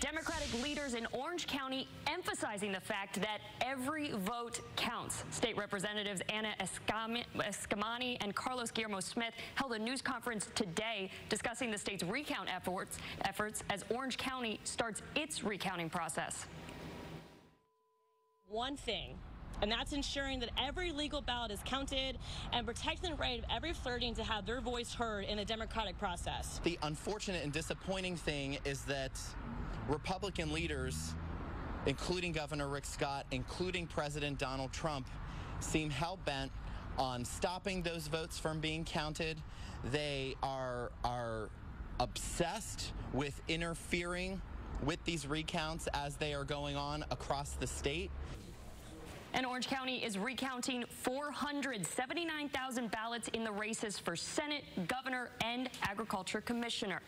Democratic leaders in Orange County emphasizing the fact that every vote counts. State Representatives Anna Eskamani and Carlos Guillermo Smith held a news conference today discussing the state's recount efforts, efforts as Orange County starts its recounting process. One thing and that's ensuring that every legal ballot is counted and protecting the right of every Floridian to have their voice heard in the democratic process. The unfortunate and disappointing thing is that Republican leaders, including Governor Rick Scott, including President Donald Trump, seem hell bent on stopping those votes from being counted. They are are obsessed with interfering with these recounts as they are going on across the state. And Orange County is recounting 479,000 ballots in the races for Senate, Governor, and Agriculture Commissioner.